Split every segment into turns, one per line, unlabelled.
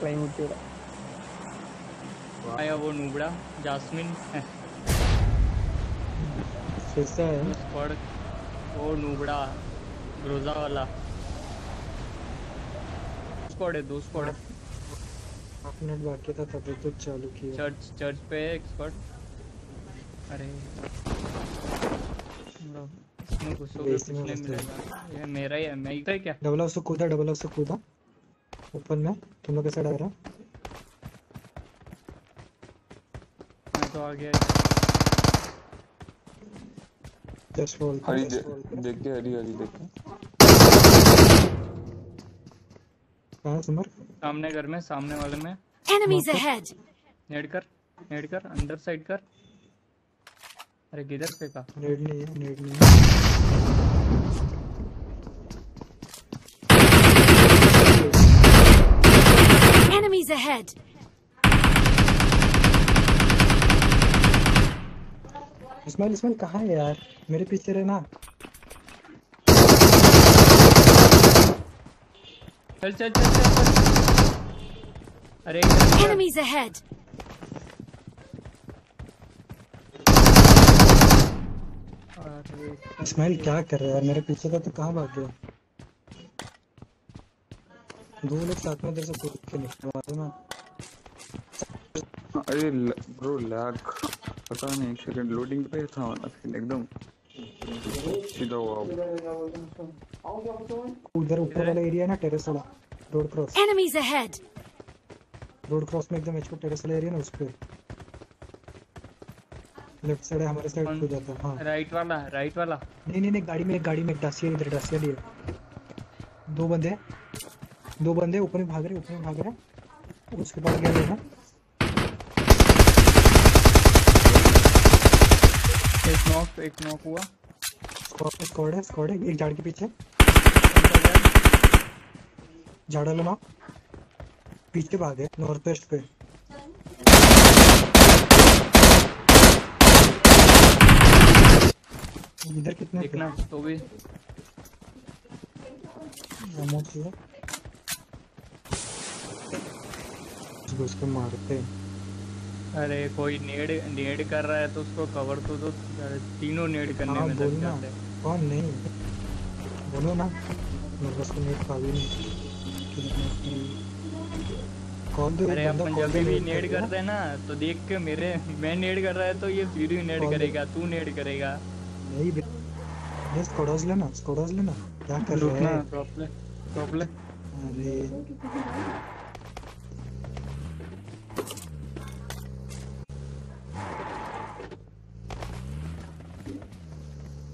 Flying उठ रहा
आया वो नूबड़ा जास्मिन।
है?
स्क्वाड वो नूबड़ा ग्रोजा वाला। स्क्वाड है दो स्क्वाड है
हाफ़ मिनट बाकी था तभी तो चालू किया।
चर्च चर्च पे है एक अरे। ये मेरा ही है मैं ही था क्या?
डबल हाउस से कूदा डबल हाउस से कूदा। ओपन में तुम लोग कैसा डर रहा
मैं तो आ गया।
जस्ट
हरी दे, देख के हरी हरी देख के।
कहाँ है सुमर
सामने घर में सामने वाले में।
Enemies ahead!
नेड कर नेड कर अंदर साइड कर। अरे किधर फेंका
नेड नहीं है नेड नहीं है।
Enemies ahead!
इस्माइल इस्माइल कहाँ है यार? मेरे पीछे रहना।
चल चल चल चल, चल। अरे।
Enemies ahead!
इस्माइल क्या कर रहा है मेरे पीछे का तो कहाँ भाग गया दो लोग साथ में इधर से कूद के निकले मालूम है
अरे ब्रो लैग पता नहीं एक सेकंड लोडिंग पे था वाला एकदम सीधा हुआ
उधर ऊपर वाला एरिया है ना टेरेस वाला road cross
Enemies ahead!
Road cross में एकदम एचपी टेरेस वाला एरिया ना उस पे. लेफ़्ट साइड हमारे साइड? को जाता है हाँ.
राइट वाला राइट वाला.
नहीं नहीं नहीं गाड़ी में एक गाड़ी में एक डासिया इधर डासिया लिए दो बंदे दो बंदे ऊपर में भाग रहे ऊपर में भाग रहे उसके पास गया ना.
एक नॉक एक नॉक हुआ।
स्क्वाड है स्क्वाड है एक झाड़ के पीछे। झाड़ वाला ना पीछे भागे नॉर्थ वेस्ट पे। इधर कितने थे?
देखना तो भी।
चाहिए उसको मारते हैं।
अरे कोई नेड नेड कर रहा है तो उसको कवर तो दो तीनों नेड करने
हाँ
में लग जाते हैं।
कौन? नहीं। बोलो ना। पास तो नेट काफ़ी नहीं कौन दो
अरे अपन जब भी नेड करते हैं ना तो देख के मेरे मैं नेड कर रहा है तो ये फिर ही नेड करेगा तू नेड करेगा।
नहीं बे स्कोडास लेना स्कोडास लेना। क्या कर रहे हैं?
Problem problem.
अरे।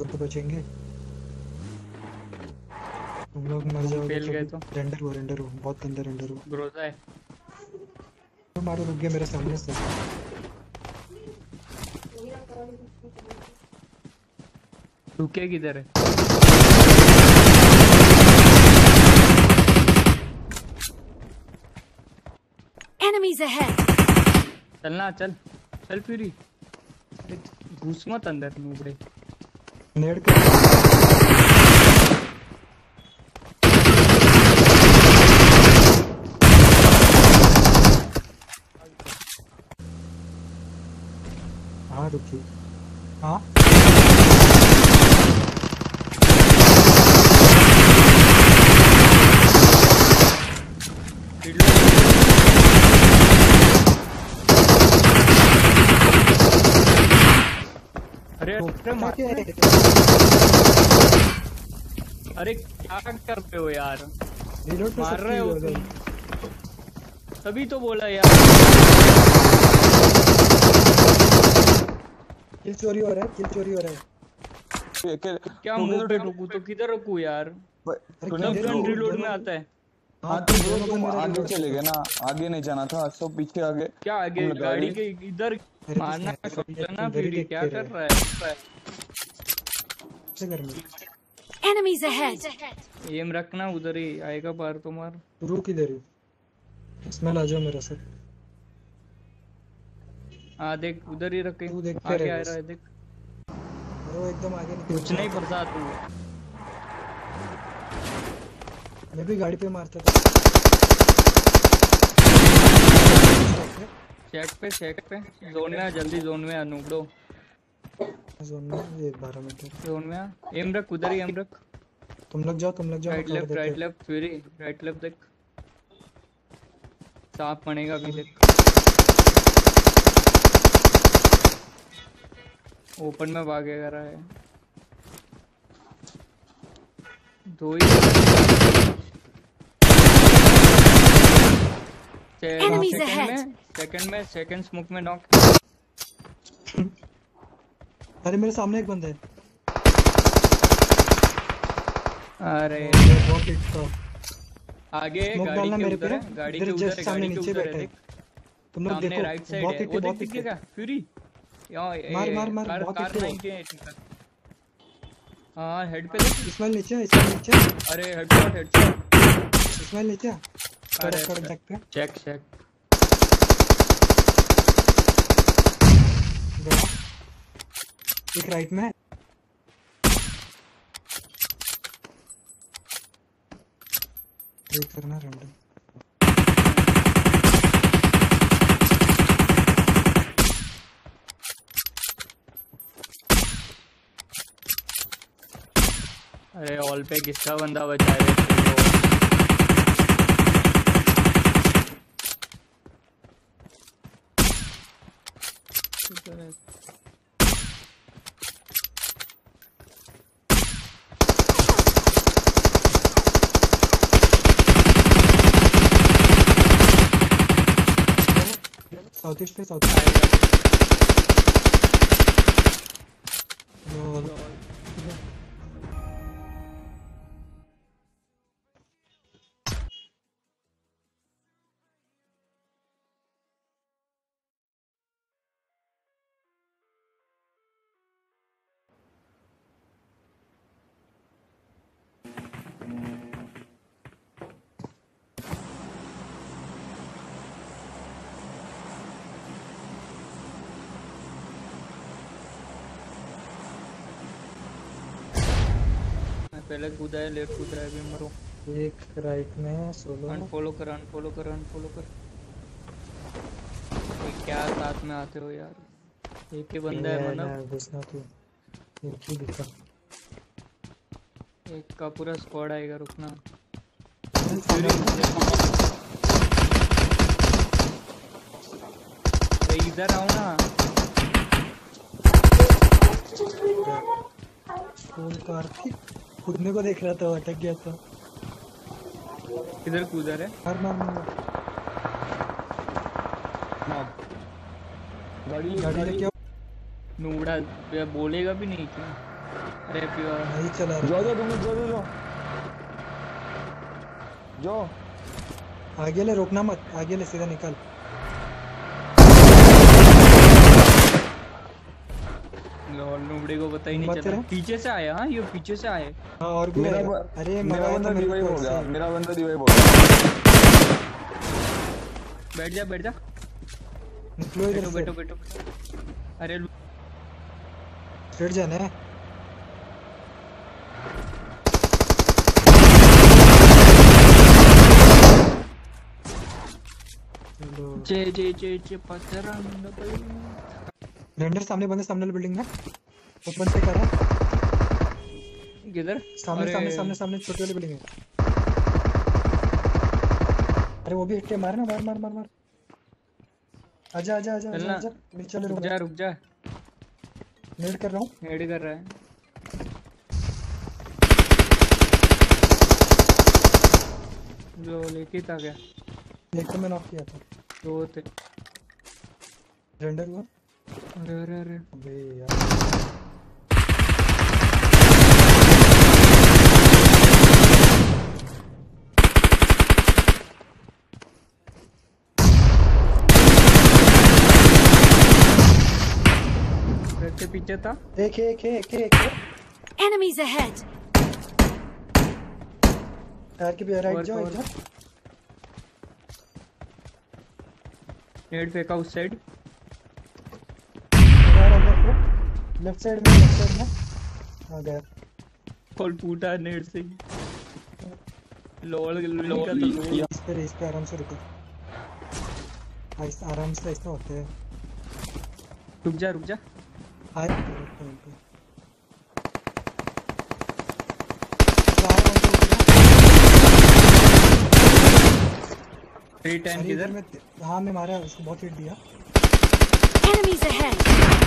कब तो बचेंगे। तुम लोग मर जाओगे
फेल गए तो?
रेंडर हो रेंडर हो बहुत गंदा रेंडर हो
ग्रोजा है।
तो मारो रुक गया मेरे सामने से।
रुके किधर है
Enemies ahead!
चलना चल। चल फिर। अरे, घुस मत अंदर नूबड़े
नेड कर हाँ रुकी हाँ?
अरे
तो क्या
कर रहे हो यार? मार रहे हो। तभी तो बोला यार।
किल चोरी हो रहा है किल चोरी हो रहा है।
क्या
तू
मुँह
किधर
पे
ठोक-
तो किधर रखू यार? सब गन
ठोक-
रिलोड में आता है।
हाँ
हाँ
तो
तो दोनों को
तुम आगे चले गए ना आगे नहीं जाना था सब पीछे आगे।
क्या आगे? गाड़ी के इधर मारना
किसने-
का सोचा ना
इधर ही
फिर क्या कर
रहा।
है?
से घर में।
Enemies ahead!
एम रखना उधर ही आएगा बाहर तो मार
रुक इधर ही? स्मेल आ जाओ मेरा सर
हाँ देख उधर ही रखे।
तू देखते
आगे
रहे
आ रहा है देख।
वो एकदम आगे निकल
कुछ नहीं फंसा तू।
मैं भी गाड़ी पे मारता था।
चेक पे चेक पे। जोन में आ जल्दी जोन में आ नूबड़ो
जोन में ये बारह मीटर
जोन में आ। एम रख उधर ही एम रख।
तुम लोग जाओ तुम लोग जाओ
right left right left fury right left देख। सांप पड़ेगा अभी देख। ओपन में भागेगा रहा है। दो ही
Enemies ahead.
सेकंड में सेकंड स्मोक में नॉक
अरे मेरे सामने एक बंदा है।
अरे।
बहुत हिट था
आगे गाड़ी के
मेरे
उधर
पे,
है गाड़ी के उधर
सामने नीचे बैठा है। तुम लोग देखो
राइट साइड
बहुत हिट बहुत हिट
दिखेगा फ्यूरी
मार, मार, मार, बहुत हिट है।
98 का हाँ हेड पे देख।
इस्माइल नीचे इस्माइल नीचे।
अरे हेडशॉट हेडशॉट
इस्माइल नीचे।
अरे, चेक चेक
एक राइट में करना रैंडम
अरे ऑल पे किसका बंदा बचा है किधर है?
साउथ ईस्ट पे साउथ
पहले कूदा है लेफ़्ट कूद रहा है अभी मरो।
एक राइट में है सोलो।
अनफॉलो कर अनफॉलो कर अनफॉलो कर। ये क्या साथ में आते हो यार? एक ही बंदा है मतलब
घुसना तू। एक ही दिखा।
एक का पूरा स्क्वाड आएगा रुकना। इधर आओ ना।
फूल कार्तिक कूदने को देख रहा था वो अटक गया था।
किधर कूदा है
मार मार मार
गाड़ी
गाड़ी लेके
नूबड़ा ये बोलेगा भी नहीं क्या? अरे प्योर।
नहीं चला रहा।
जाओ जाओ तुम जाओ जाओ। जाओ।
आगे ले रोकना मत। आगे ले सीधा निकल।
लॉल को पता ही नहीं चला। पीछे से आया हाँ ये पीछे से आए।
हाँ और भी
मेरा
अरे
मेरा बंदा रिवाइव हो। गया मेरा बंदा रिवाइव हो। गया
बैठ जा बैठ जा।
निकलो इधर
बैठो बैठो अरे
स्ट्रेट जाना है।
जे जे जे जे पत्थर
रेंडर सामने बंदे सामने वाली बिल्डिंग में। ओपन से कर रहा है।
किधर?
सामने सामने सामने सामने छोटी वाली बिल्डिंग है। अरे वो भी हिट है मार ना मार मार मार मार। आजा आजा आजा आजा। आजा। नीचे ले
रुक जा रुक जा।
नेट कर रहा हूँ।
हेड कर रहा है। जो लेके था क्या
एक तो मैंने ऑफ़ किया था।
दो थे।
रेंडर हुआ।
अरे अरे अरे
अबे यार
के पीछे था।
एक एक एक एक। है
Enemies
टायर के भी राइट जाओ इधर।
हेड फेंका उस साइड
लेफ़्ट साइड में लेफ़्ट साइड में। आ गया।
और फूटा नेट से लोल लोल का तो
इस पे इस पे आराम से रुको। आहिस्ता आराम से आहिस्ता होते हैं।
रुक जा रुक जा।
हाय रुको रुको चार बंदे
थ्री टाइम किधर
इधर। में हाँ मैं मारा उसको बहुत हिट दिया।
Enemies ahead!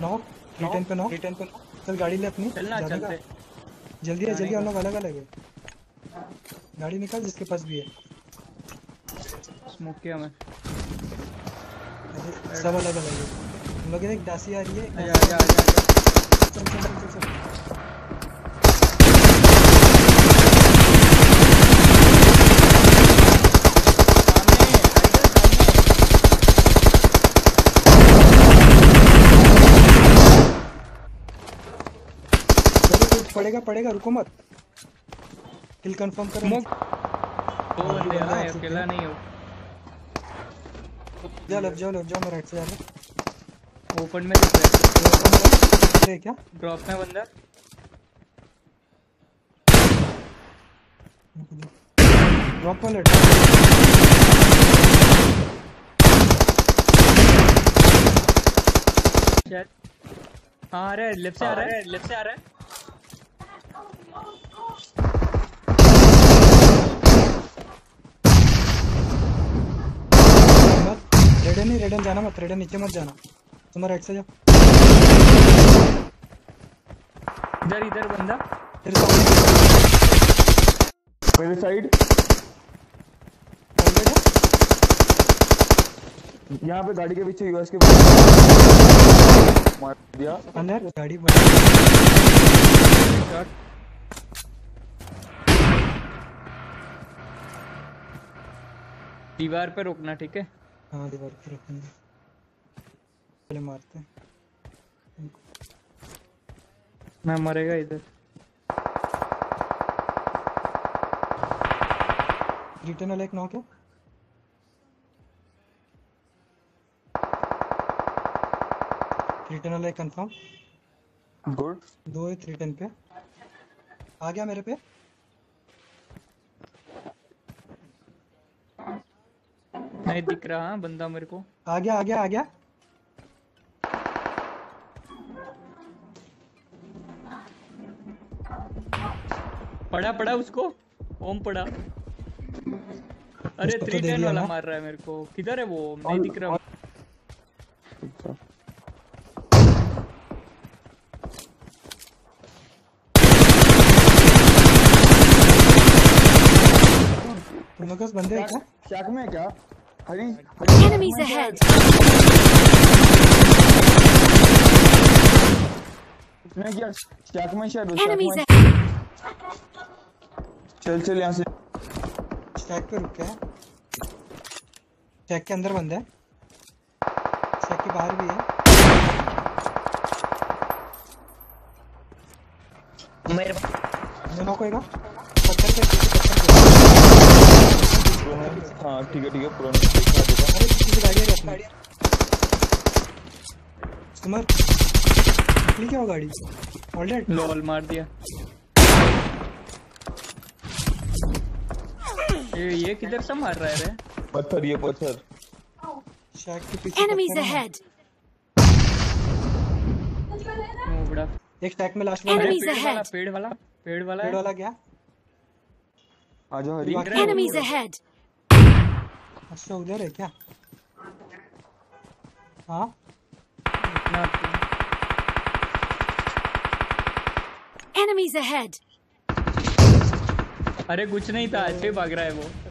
नॉक रिटर्न पे नॉक रिटर्न पे चल गाड़ी ले अपनी।
चलना चलते।
जल्दी है जल्दी। हम लोग अलग अलग है। गाड़ी निकाल जिसके पास भी है।
स्मोक किया मैं।
सब अलग अलग है। हम लोग एक दासी आ रही है। चल चल चल चल
सामने टाइगर सामने
चलो कुछ पड़ेगा पड़ेगा रुको मत। किल कंफर्म करो।
स्मोक दो बंदे हैं हाँ, अकेला नहीं हो।
जा लेफ़्ट जाओ लेफ़्ट जाओ मैं राइट से जा रहा
ओपन में दिख रहा
हूँ। क्या?
ड्रॉप में बंदा।
ड्रॉप वाले drop।
शायद हाँ आ रहा है? लेफ़्ट से आ रहा है? लेफ़्ट से आ रहा है
मत रेडन नहीं रेडन जाना मत रेडन नीचे मत जाना तुम राइट से जाओ
इधर इधर बंदा
तेरे सामने
पहले साइड यहाँ पे गाड़ी के पीछे यूएस के पीछे मार दिया।
अंदर गाड़ी बंद
दीवार पे रोकना ठीक है?
हाँ दीवार पे रखेंगे पहले मारते हैं।
मैं मरेगा इधर।
रिटर्न वाला एक नॉक है। रिटर्न वाला एक कंफर्म
गुड
दो है थ्री टेन पे। आ गया मेरे पे।
नहीं दिख रहा हाँ, बंदा मेरे को।
आ गया आ गया आ गया।
पड़ा पड़ा उसको। ओम पड़ा अरे
तो
थ्री टेन वाला मार रहा है मेरे को। किधर है वो? नहीं दिख रहा।
तुम लोग बंदे क्या
शैक में क्या?
Enemies ahead! Enemies ahead!
चल चल यहाँ से।
स्टैक पे रुक है स्टैक के अंदर बंदा है। स्टैक के बाहर भी है।
मेरे
मैं नॉक होएगा पत्थर पे पत्थर पे
हाँ ठीक है ठीक है पुराना देखा
अरे किसी की गाड़ी है अपनी? समर निकली क्या वो गाड़ी? ऑलरेडी
लॉल मार दिया। ये ये किधर से मार रहा है रे?
पत्थर ये पत्थर।
शैक के पीछे पत्थर है।
ahead!
एक स्टैक में लास्ट वाला
पेड़ वाला पेड़ वाला पेड़ वाला है।
गया
आ जाओ हरी।
है
Enemies ahead!
अच्छा उधर है क्या हाँ
Enemies ahead!
अरे कुछ नहीं था ऐसे भाग रहा है वो।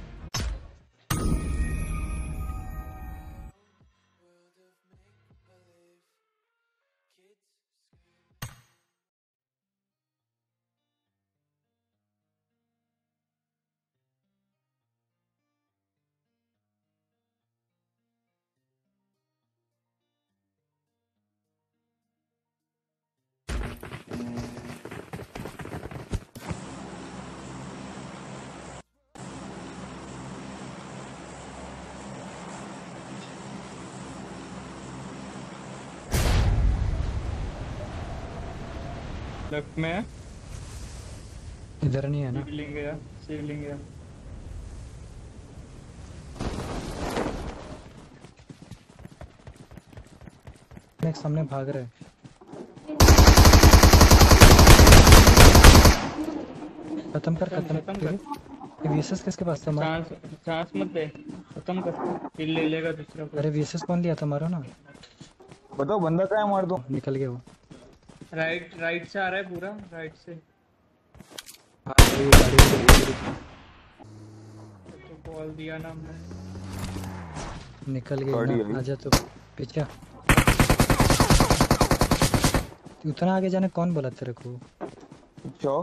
लेफ़्ट में है।
इधर नहीं है ना?
शिवलिंग है शिवलिंग है
एक सामने भाग रहे हैं। खत्म कर खत्म कर। वीएसएस किसके पास था मार?
चांस चांस मत दे। खत्म कर। किल ले लेगा दूसरा
अरे वीएसएस कौन लिया था मारो ना।
बताओ बंदा क्या मार दो।
निकल गया वो।
राइट राइट से आ रहा है पूरा राइट से।
हाँ,
तो बॉल दिया ना हमने।
निकल गई। आजा तो। पीछे उतना आगे जाने कौन बोला तेरे को?
चौ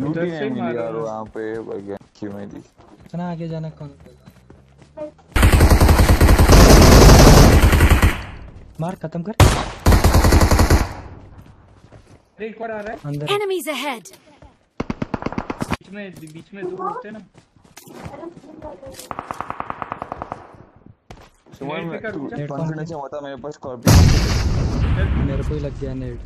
लूटी
उधर से
नहीं मिली
मारो
यार। वहाँ पे बगैर की में दी?
उतना आगे जाने कौन बोला? मार खत्म कर।
एक और आ रहा है।
अंदर।
Enemies ahead!
बीच में बीच में दो होते हैं ना।
सुमन मैं कॉन्फिडेंस से बता मेरे पास स्कॉर्पियो
मेरे को ही लग गया नेट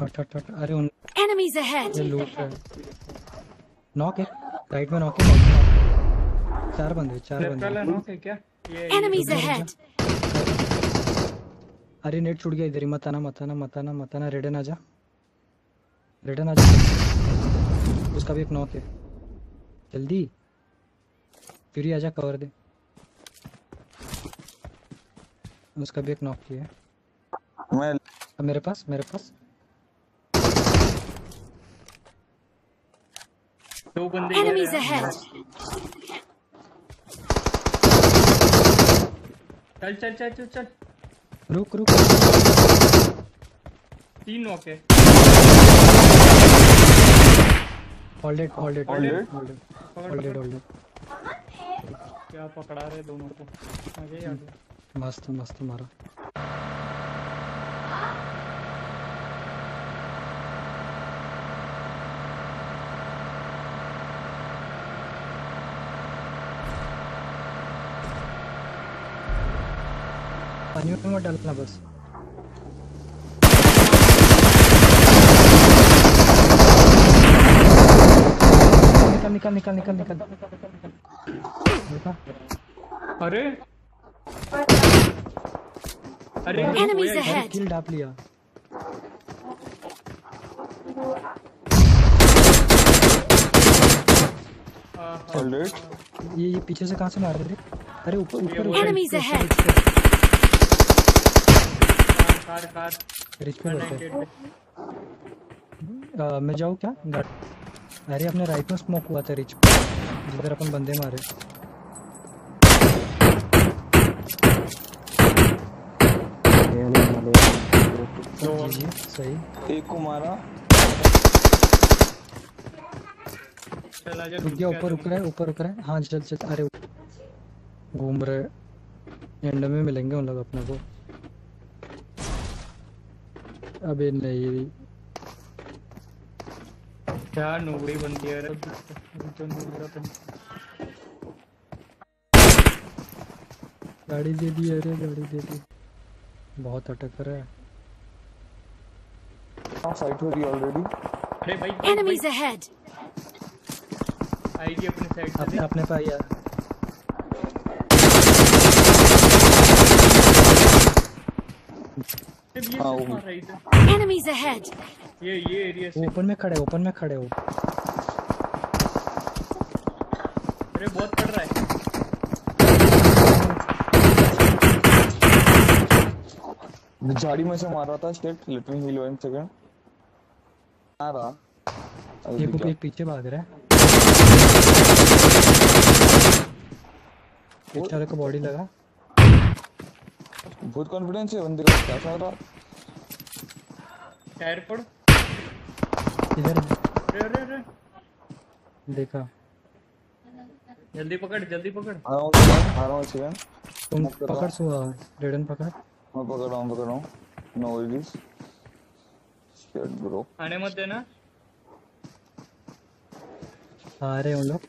हट हट हट। अरे उन
Enemies ahead!
ये लूट रहा है। नॉक है? राइट में नॉक है चार बंदे चार
लेफ़्ट वाला नॉक है क्या? ये
Enemies ahead!
अरे नेट छूट गया इधर ही मत आना मत आना मत आना मत आना रेडन आजा रेडन आजा उसका भी एक नॉक है। जल्दी। फिर ही आजा कवर दे। उसका भी एक नॉक किया है।
मैं
मेरे पास मेरे पास।
दो बंदे इधर
Enemies ahead!
चल चल चल चल चल।
रुक रुक
तीन नॉक है।
Hold it hold it hold it hold it hold it
क्या पकड़ा रहे दोनों को? आगे आगे
मस्त मस्त मारा। पानी में मत डालना बस। निकल निकल निकल निकल निकल। देखा?
अरे। अरे।
किल डाप लिया। ये ये पीछे से कहाँ से मार रहे थे? अरे ऊपर ऊपर
Enemies ahead!
Car car.
Reach पे
में
आ, मैं जाऊँ क्या? अरे अपने राइट में स्मोक हुआ था रिच पे। जिधर अपन बंदे मारे।
दो।
जी जी सही।
एक को मारा।
रुक गया ऊपर रुक रहा है ऊपर रुक रहा है। हाँ चल चल। अरे घूम रहे एंड में मिलेंगे उन लोग अपने को। अबे नहीं।
क्या नूबड़ी बनती है तो
गाड़ी दे दी अरे गाड़ी दे दी। बहुत अटक रहा है।
फाइट हो रही ऑलरेडी
अरे भाई
Enemies ahead!
आएगी अपने साइड से
अपने अपने पे यार।
अरे ये
Enemies ahead!
ये ये एरिया से
ओपन में खड़े ओपन में खड़े हो।
अरे बहुत पड़ रहा है।
झाड़ी में से मार रहा था state let me heal one second आ रहा।
एक
दिख गया।
एक पीछे भाग रहा है। वाले को बॉडी लगा।
बहुत कॉन्फिडेंस है बंदे का क्या था रहा?
टायर पड़
इधर
अरे अरे अरे।
देखा।
जल्दी पकड़ जल्दी पकड़।
आ रहा हूँ आ रहा हूँ सेकंड
तुम पकड़ सुआ रेडन पकड़।
मैं पकड़ रहा हूँ पकड़ रहा हूँ। नो वरीज शिट ब्रो
आने मत देना।
आ रहे हैं उन लोग।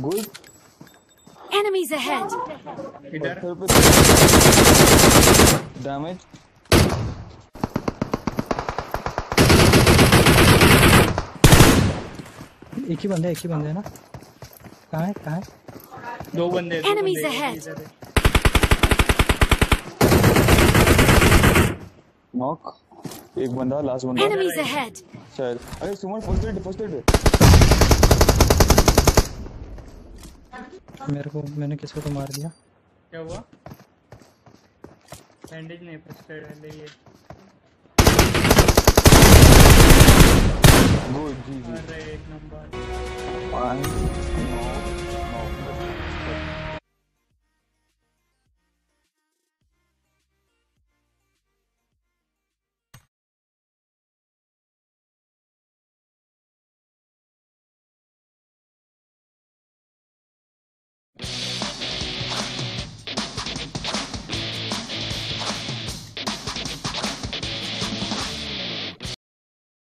Good
Enemies ahead!
डैमेज
एक ही बंदे एक ही बंदे है ना? कहाँ है कहाँ है?
दो बंदे दो
Enemies
बंदे,
ahead.
नॉक एक बंदा लास्ट बंदा।
Enemies ahead!
शायद। अरे Suman first aid first aid
मेरे को मैंने किसको तो मार दिया।
क्या हुआ? बैंडेज नहीं फ़र्स्ट एड ले ये गुड जी अरे एक नंबर। 5 9 9